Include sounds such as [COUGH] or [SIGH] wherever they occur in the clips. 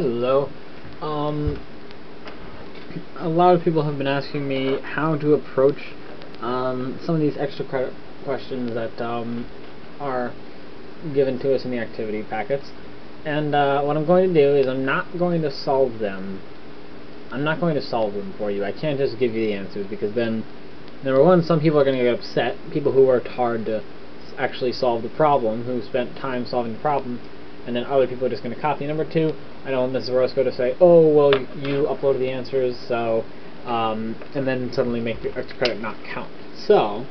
Hello. Um, a lot of people have been asking me how to approach um, some of these extra credit questions that um, are given to us in the activity packets. And uh, what I'm going to do is I'm not going to solve them. I'm not going to solve them for you. I can't just give you the answers because then, number one, some people are going to get upset. People who worked hard to actually solve the problem, who spent time solving the problem, and then other people are just going to copy. Number two, I don't want Mrs. Orozco to say, oh, well, you uploaded the answers, so, um, and then suddenly make your extra credit not count. So,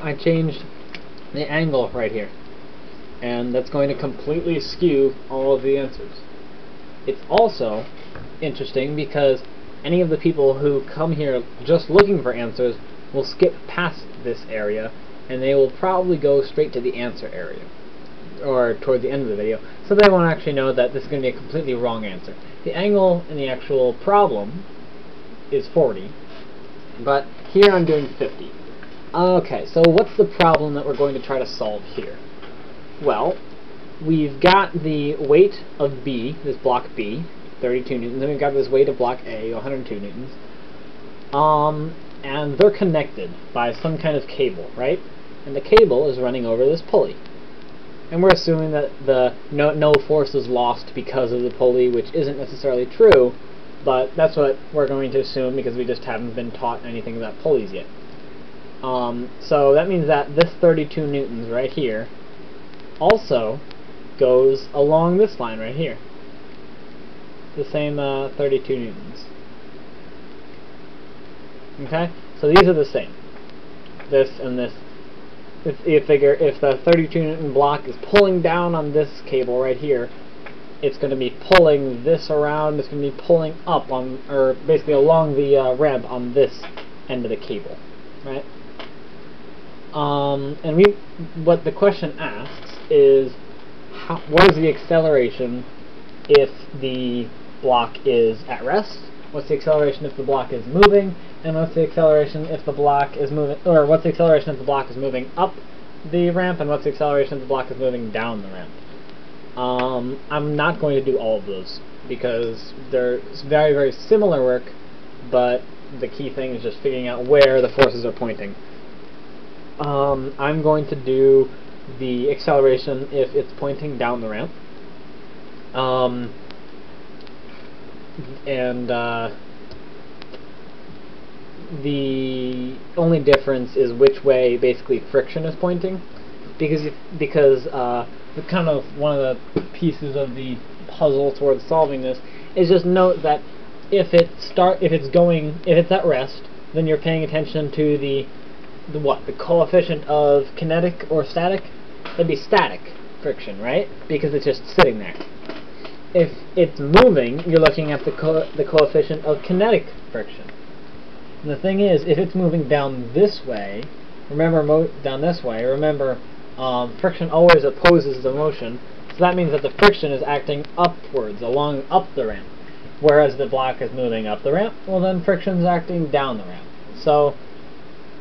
I changed the angle right here, and that's going to completely skew all of the answers. It's also interesting because any of the people who come here just looking for answers will skip past this area and they will probably go straight to the answer area or toward the end of the video so they won't actually know that this is going to be a completely wrong answer. The angle in the actual problem is 40 but here I'm doing 50. Okay, so what's the problem that we're going to try to solve here? Well, we've got the weight of B, this block B, 32 newtons, and we've got this weight of block A, 102 newtons. Um, and they're connected by some kind of cable, right? And the cable is running over this pulley. And we're assuming that the no, no force is lost because of the pulley, which isn't necessarily true, but that's what we're going to assume because we just haven't been taught anything about pulleys yet. Um, so that means that this 32 newtons right here also goes along this line right here. The same uh, 32 newtons. Okay? So these are the same. This and this. If figure if the 32 newton block is pulling down on this cable right here, it's going to be pulling this around, it's going to be pulling up on, or basically along the uh, ramp on this end of the cable, right? Um, and we, what the question asks is, how, what is the acceleration if the block is at rest? What's the acceleration if the block is moving? And what's the acceleration if the block is moving, or what's the acceleration if the block is moving up the ramp? And what's the acceleration if the block is moving down the ramp? Um, I'm not going to do all of those because they're very, very similar work, but the key thing is just figuring out where the forces are pointing. Um, I'm going to do the acceleration if it's pointing down the ramp. Um, and uh, the only difference is which way basically friction is pointing. Because because uh, kind of one of the pieces of the puzzle towards solving this is just note that if it start if it's going if it's at rest then you're paying attention to the the what? The coefficient of kinetic or static? That'd be static friction right? Because it's just sitting there. If it's moving you're looking at the co the coefficient of kinetic friction and the thing is if it's moving down this way remember down this way remember um, friction always opposes the motion, so that means that the friction is acting upwards, along up the ramp. Whereas the block is moving up the ramp, well then friction is acting down the ramp. So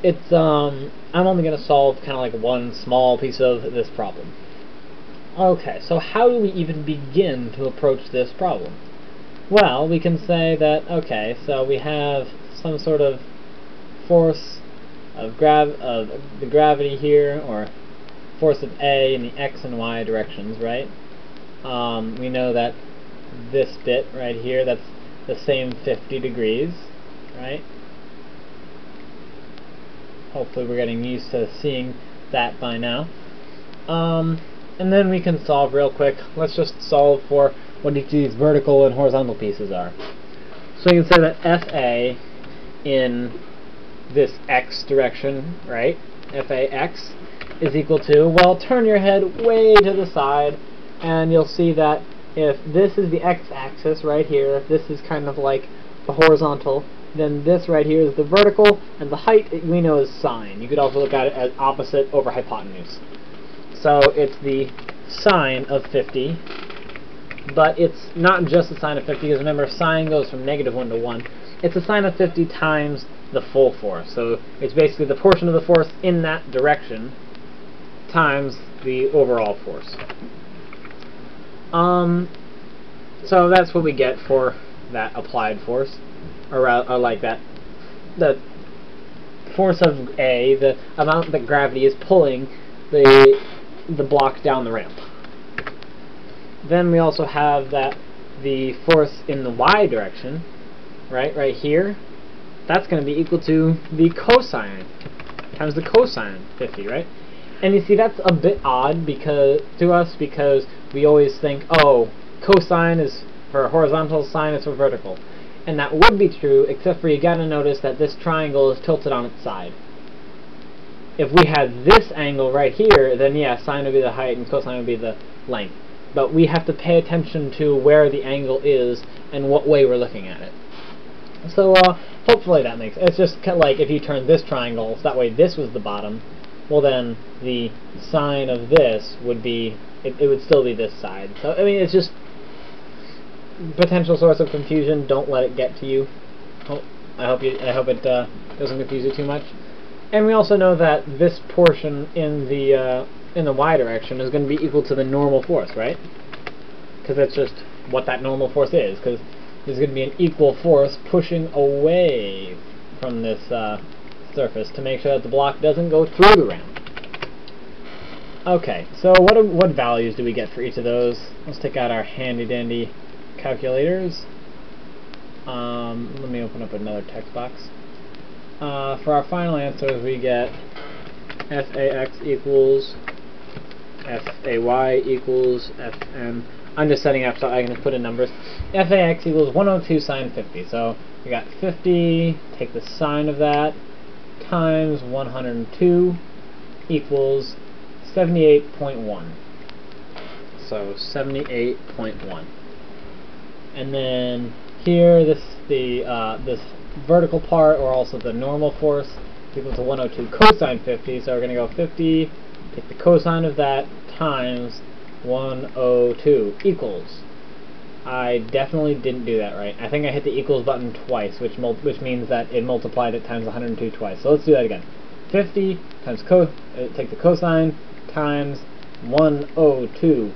it's um, I'm only going to solve kind of like one small piece of this problem. Okay, so how do we even begin to approach this problem? Well, we can say that, okay, so we have some sort of force of grav of the gravity here, or force of A in the x and y directions, right? Um, we know that this bit right here, that's the same 50 degrees, right? Hopefully we're getting used to seeing that by now. Um, and then we can solve real quick. Let's just solve for what each of these vertical and horizontal pieces are. So you can say that FA in this x direction, right? FAX is equal to, well, turn your head way to the side, and you'll see that if this is the x-axis right here, if this is kind of like the horizontal, then this right here is the vertical, and the height we know is sine. You could also look at it as opposite over hypotenuse. So it's the sine of 50, but it's not just the sine of 50, because remember, sine goes from negative 1 to 1. It's the sine of 50 times the full force. So it's basically the portion of the force in that direction times the overall force. Um, so that's what we get for that applied force, or, or like that, the force of A, the amount that gravity is pulling the the block down the ramp. Then we also have that the force in the y direction, right, right here, that's going to be equal to the cosine times the cosine 50, right? And you see that's a bit odd because to us because we always think, oh, cosine is for horizontal, sine is for vertical. And that would be true, except for you gotta notice that this triangle is tilted on its side. If we had this angle right here, then yeah, sine would be the height and cosine would be the length. But we have to pay attention to where the angle is and what way we're looking at it. So uh, hopefully that makes it's just like if you turn this triangle so that way this was the bottom well then the sine of this would be it, it would still be this side so I mean it's just potential source of confusion don't let it get to you I hope you I hope it uh, doesn't confuse you too much and we also know that this portion in the uh, in the y direction is going to be equal to the normal force right because that's just what that normal force is because there's going to be an equal force pushing away from this uh, surface to make sure that the block doesn't go through the ramp. Okay, so what, what values do we get for each of those? Let's take out our handy-dandy calculators. Um, let me open up another text box. Uh, for our final answers, we get fax equals fay equals fm I'm just setting up so I can put in numbers. FAX equals 102 sine 50. So we got 50, take the sine of that, times 102 equals 78.1. So 78.1. And then here, this the uh, this vertical part, or also the normal force, equals to 102 cosine 50. So we're going to go 50, take the cosine of that, times 102 equals. I definitely didn't do that right. I think I hit the equals button twice, which which means that it multiplied it times 102 twice. So let's do that again. 50 times co uh, take the cosine times 102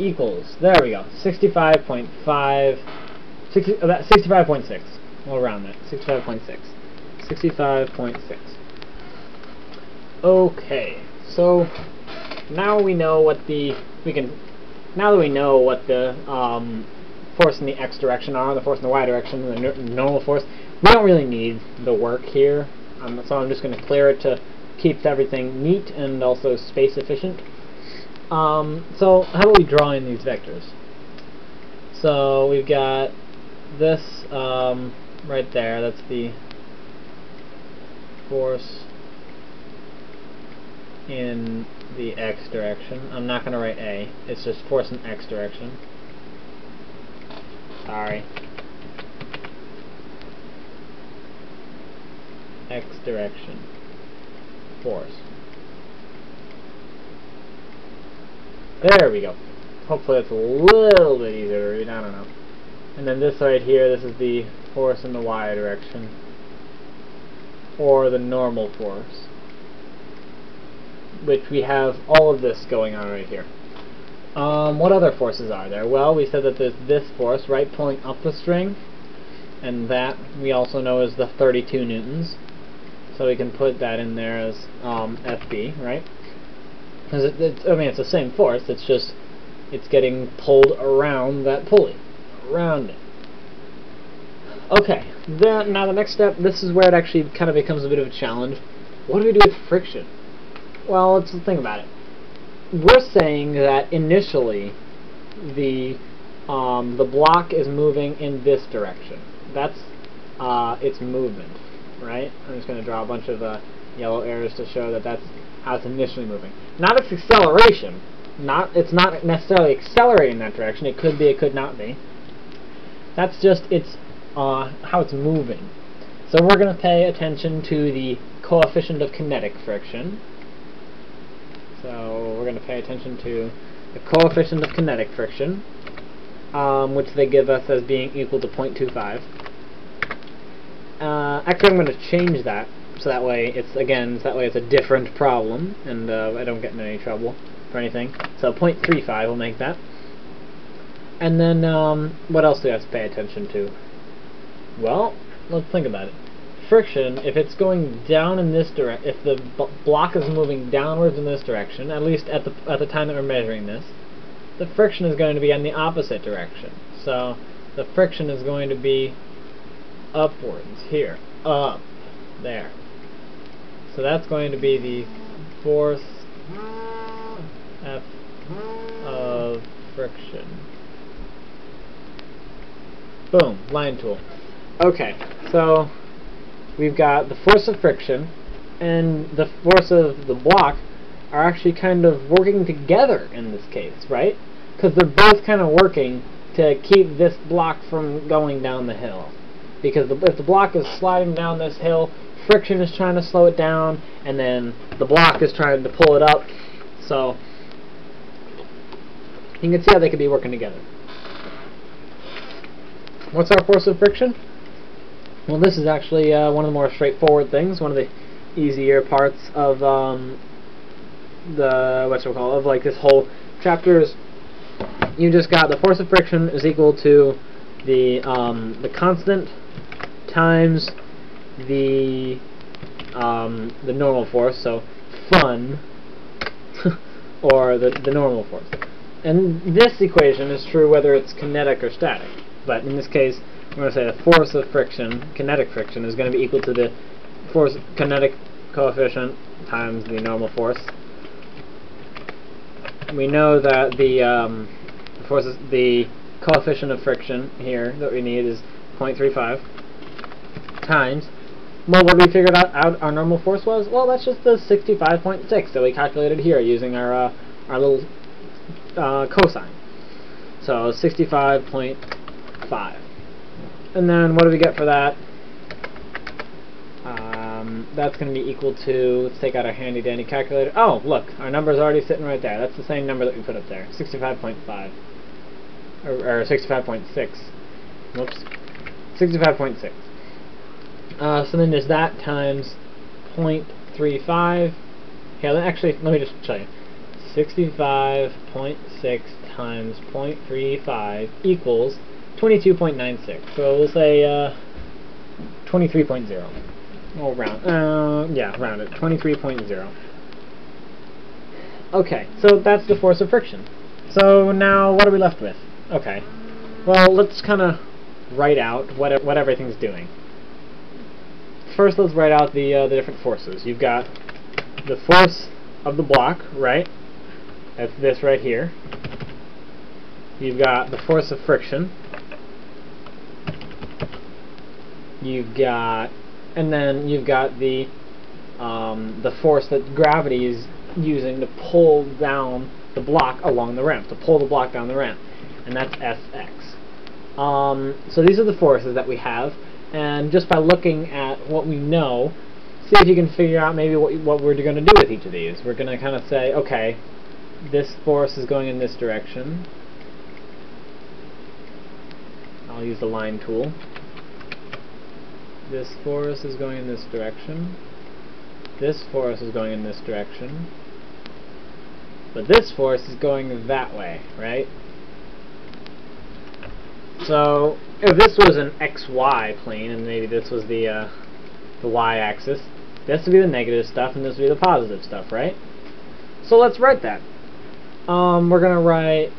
equals. There we go. 65.5 60, about 65.6. We'll round that. 65.6. 65.6. Okay. So now we know what the we can now that we know what the um, force in the x direction are, the force in the y direction, the normal force, we don't really need the work here. Um, so I'm just going to clear it to keep everything neat and also space efficient. Um, so how about we draw in these vectors? So we've got this um, right there, that's the force in the x direction. I'm not going to write A. It's just force in x direction. Sorry. X direction. Force. There we go. Hopefully that's a little bit easier to read. I don't know. And then this right here, this is the force in the y direction. Or the normal force which we have all of this going on right here. Um, what other forces are there? Well, we said that there's this force, right, pulling up the string, and that we also know is the 32 newtons. So we can put that in there as um, FB, right? Because it, it's, I mean, it's the same force. It's just it's getting pulled around that pulley, around it. Okay, then now the next step. This is where it actually kind of becomes a bit of a challenge. What do we do with friction? well, let's think about it. We're saying that initially the um, the block is moving in this direction. That's uh, its movement, right? I'm just going to draw a bunch of uh, yellow arrows to show that that's how it's initially moving. Not its acceleration. Not it's not necessarily accelerating that direction. It could be. It could not be. That's just its uh, how it's moving. So we're going to pay attention to the coefficient of kinetic friction. So we're going to pay attention to the coefficient of kinetic friction, um, which they give us as being equal to 0.25. Uh, actually, I'm going to change that so that way it's again so that way it's a different problem and uh, I don't get in any trouble for anything. So 0.35 will make that. And then, um, what else do we have to pay attention to? Well, let's think about it. Friction, if it's going down in this direction, if the block is moving downwards in this direction, at least at the at the time that we're measuring this, the friction is going to be in the opposite direction. So the friction is going to be upwards here, up, there. So that's going to be the force F of friction. Boom, line tool. Okay, so we've got the force of friction and the force of the block are actually kind of working together in this case, right? Because they're both kind of working to keep this block from going down the hill. Because the, if the block is sliding down this hill, friction is trying to slow it down, and then the block is trying to pull it up. So you can see how they could be working together. What's our force of friction? Well, this is actually uh, one of the more straightforward things, one of the easier parts of um, the what's it called of like this whole chapter is you just got the force of friction is equal to the um, the constant times the um, the normal force, so fun, [LAUGHS] or the, the normal force. And this equation is true whether it's kinetic or static. But in this case, we're going to say the force of friction, kinetic friction, is going to be equal to the force kinetic coefficient times the normal force. We know that the um, force the coefficient of friction here that we need is 0.35 times well, what we figured out, out, our normal force was, well, that's just the 65.6 that we calculated here using our uh, our little uh, cosine. So 65.5. And then what do we get for that? Um, that's going to be equal to, let's take out our handy dandy calculator. Oh, look, our number is already sitting right there. That's the same number that we put up there, 65.5. Or, or 65.6. Whoops. 65.6. Uh, so then there's that times 0.35. Here, actually, let me just show you. 65.6 times 0.35 equals 22.96. So we'll say uh, 23.0. Or round, uh, yeah, round it, 23.0. Okay, so that's the force of friction. So now, what are we left with? Okay, well, let's kind of write out what, what everything's doing first let's write out the, uh, the different forces. You've got the force of the block, right? That's this right here. You've got the force of friction. You've got, and then you've got the um, the force that gravity is using to pull down the block along the ramp, to pull the block down the ramp, and that's Fx. Um, so these are the forces that we have and just by looking at what we know, see if you can figure out maybe what, what we're going to do with each of these. We're going to kind of say, okay, this force is going in this direction. I'll use the line tool. This force is going in this direction. This force is going in this direction. But this force is going that way, right? So, if this was an XY plane, and maybe this was the, uh, the Y-axis, this would be the negative stuff, and this would be the positive stuff, right? So let's write that. Um, we're going to write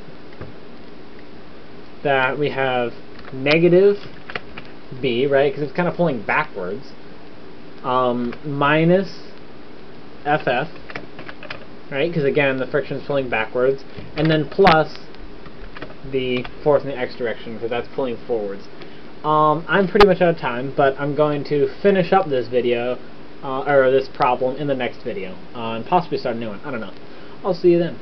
that we have negative B, right, because it's kind of pulling backwards, um, minus FF, right, because again, the friction is pulling backwards, and then plus the force in the x direction because that's pulling forwards. Um, I'm pretty much out of time, but I'm going to finish up this video, uh, or this problem in the next video, uh, and possibly start a new one. I don't know. I'll see you then.